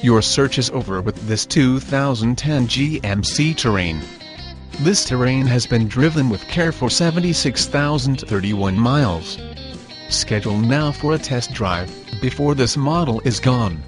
Your search is over with this 2010 GMC Terrain. This Terrain has been driven with care for 76,031 miles. Schedule now for a test drive, before this model is gone.